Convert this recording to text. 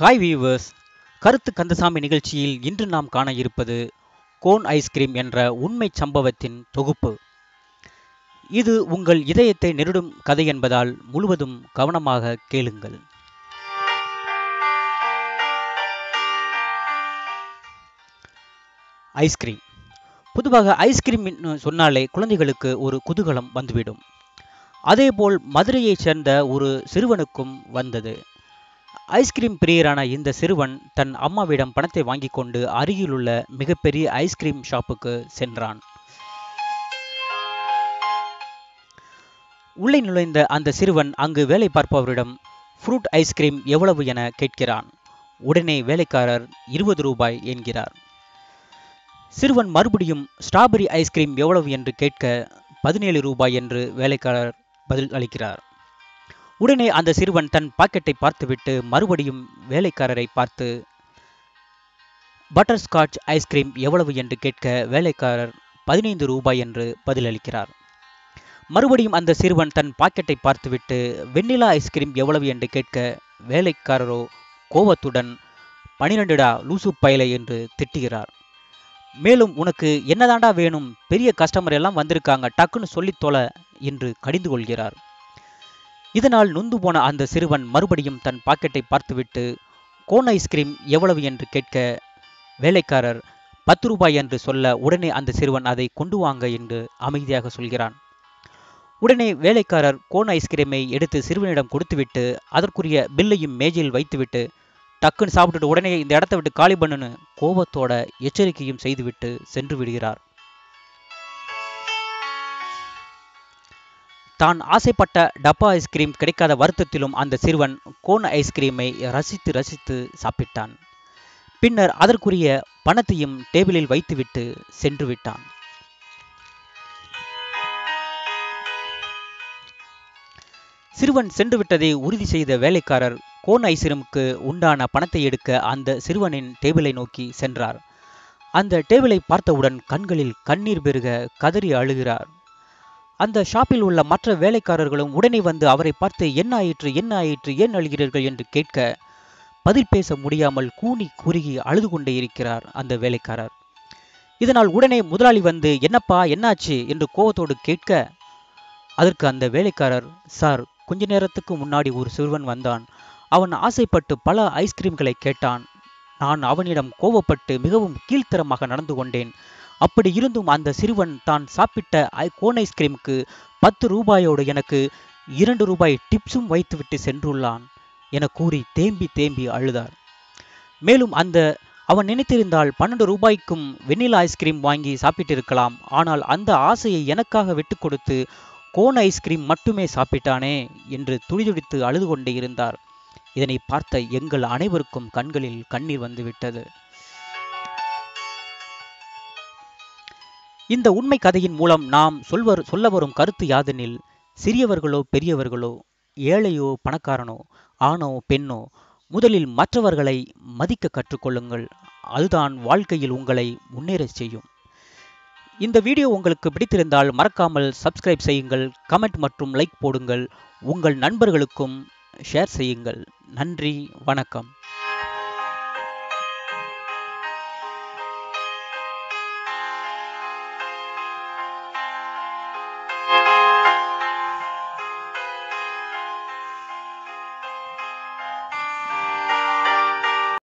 Hi viewers கருத்து கந்தசாமி நிகழ்ச்சியில் இன்று நாம் காண இருப்பது கோன் ஐஸ்கிரீம் என்ற உண்மை சம்பவத்தின் தொகுப்பு. இது உங்கள் இதயத்தை நெருடும் கதை என்பதால் முழுவதும் கவனமாக கேளுங்கள். ஐஸ்கிரீம் பொதுவாக ஐஸ்கிரீம் சொன்னாலே குழந்தைகளுக்கு ஒரு குதூகலம் வந்துவிடும். அதேபோல் மதுரையைச் சேர்ந்த ஒரு சிறுவனுக்கும் வந்தது. ஐஸ்கிரீம் பிரியரான இந்த சிறுவன் தன் அம்மாவிடம் பணத்தை வாங்கிக் கொண்டு அருகிலுள்ள மிகப்பெரிய ஐஸ்கிரீம் ஷாப்புக்கு சென்றான். உள்ளே நுழைந்த அந்த சிறுவன் அங்கு வேலை பார்ப்பவரிடம் ஃப்ரூட் ஐஸ்கிரீம் எவ்வளவு என கேட்கிறான்? உடனே வேலைக்காரர் இருபது ரூபாய் என்கிறார். சிறுவன் மறுபடியும் ஸ்ட்ராபெரி ஐஸ்கிரீம் எவ்வளவு என்று கேட்க பதினேழு ரூபாய் என்று வேலைக்காரர் பதில் அளிக்கிறார். உடனே அந்த சிறுவன் தன் பாக்கெட்டை பார்த்துவிட்டு மறுபடியும் வேலைக்காரரை பார்த்து பட்டர்ஸ்காட்ச் ஐஸ்கிரீம் எவ்வளவு என்று கேட்க வேலைக்காரர் பதினைந்து ரூபாய் என்று பதிலளிக்கிறார். மறுபடியும் அந்த சிறுவன் தன் பாக்கெட்டை பார்த்துவிட்டு வெண்ணிலா ஐஸ்கிரீம் எவ்வளவு என்று கேட்க வேலைக்காரரோ கோபத்துடன் பனிரெண்டுடா லூசு பயலை என்று திட்டுகிறார். மேலும் உனக்கு என்னதாண்டா வேணும்? பெரிய கஸ்டமர் எல்லாம் வந்திருக்காங்க டக்குன்னு சொல்லித் தொலை என்று கடிந்து கொள்கிறார். இதனால் நொந்து போன அந்த சிறுவன் மறுபடியும் தன் பாக்கெட்டை பார்த்துவிட்டு கோன் ஐஸ்கிரீம் எவ்வளவு என்று கேட்க வேலைக்காரர் பத்து ரூபாய் என்று சொல்ல உடனே அந்த சிறுவன் அதை கொண்டு வாங்க என்று அமைதியாக சொல்கிறான். உடனே வேலைக்காரர் கோன் ஐஸ்கிரீமை எடுத்து சிறுவனிடம் கொடுத்துவிட்டு அதற்குரிய பில்லையும் மேஜையில் வைத்துவிட்டு டக்குன்னு சாப்பிட்டுட்டு உடனே இந்த இடத்த விட்டு காலி பண்ணுன்னு கோபத்தோட எச்சரிக்கையும் செய்துவிட்டு சென்று விடுகிறார். தான் ஆசைப்பட்ட டப்பா ஐஸ்கிரீம் கிடைக்காத வருத்தத்திலும் அந்த சிறுவன் கோன் ஐஸ்கிரீமை ரசித்து ரசித்து சாப்பிட்டான். பின்னர் அதற்குரிய பணத்தையும் டேபிளில் வைத்துவிட்டு சென்று விட்டான். சிறுவன் சென்று விட்டதை உறுதி செய்த வேலைக்காரர் கோன் ஐசிரமுக்கு உண்டான பணத்தை எடுக்க அந்த சிறுவனின் டேபிளை நோக்கி சென்றார். அந்த டேபிளை பார்த்தவுடன் கண்களில் கண்ணீர் பெருக கதறி அழுகிறார். அந்த ஷாப்பில் உள்ள மற்ற வேலைக்காரர்களும் உடனே வந்து அவரை பார்த்து என்ன ஆயிற்று என்ன ஆயிற்று ஏன் அழுகிறீர்கள்? என்று கேட்க பதில் பேச முடியாமல் கூனி குறுகி அழுது கொண்டே இருக்கிறார் அந்த வேலைக்காரர். இதனால் உடனே முதலாளி வந்து என்னப்பா என்னாச்சு? என்று கோபத்தோடு கேட்க அதற்கு அந்த வேலைக்காரர் சார் கொஞ்ச நேரத்துக்கு முன்னாடி ஒரு சிறுவன் வந்தான். அவன் ஆசைப்பட்டு பல ஐஸ்கிரீம்களை கேட்டான். நான் அவனிடம் கோவப்பட்டு மிகவும் கீழ்த்தரமாக நடந்து கொண்டேன். அப்படி இருந்தும் அந்த சிறுவன் தான் சாப்பிட்ட கோன் ஐஸ்கிரீமுக்கு பத்து ரூபாயோடு எனக்கு இரண்டு ரூபாய் டிப்ஸும் வைத்துவிட்டு சென்றுள்ளான் என கூறி தேம்பி தேம்பி அழுதார். மேலும் அந்த அவன் நினைத்திருந்தால் பன்னெண்டு ரூபாய்க்கும் வெண்ணிலா ஐஸ்கிரீம் வாங்கி சாப்பிட்டிருக்கலாம். ஆனால் அந்த ஆசையை எனக்காக விட்டு கொடுத்து கோன் ஐஸ்கிரீம் மட்டுமே சாப்பிட்டானே என்று துடிதுடித்து அழுது கொண்டே இருந்தார். இதனை பார்த்த எங்கள் அனைவருக்கும் கண்களில் கண்ணீர் வந்துவிட்டது இந்த உண்மை கதையின் மூலம் நாம் சொல்வர் சொல்ல வரும் கருத்து யாதெனில் சிறியவர்களோ பெரியவர்களோ ஏழையோ பணக்காரனோ ஆணோ பெண்ணோ முதலில் மற்றவர்களை மதிக்க கற்றுக்கொள்ளுங்கள். அதுதான் வாழ்க்கையில் உங்களை முன்னேறச் செய்யும். இந்த வீடியோ உங்களுக்கு பிடித்திருந்தால் மறக்காமல் சப்ஸ்கிரைப் செய்யுங்கள் கமெண்ட் மற்றும் லைக் போடுங்கள். உங்கள் நண்பர்களுக்கும் ஷேர் செய்யுங்கள். நன்றி வணக்கம்.